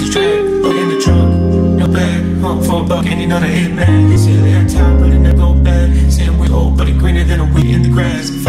Crazy trap, look in the trunk, no bag. Hunt for a buck, and you know the hit man. It's every time, but it never go bad. Same with old, but it greener than a weed in the grass.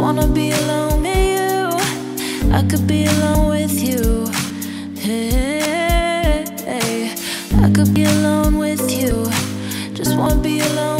wanna be alone with you. I could be alone with you. Hey, I could be alone with you. Just wanna be alone.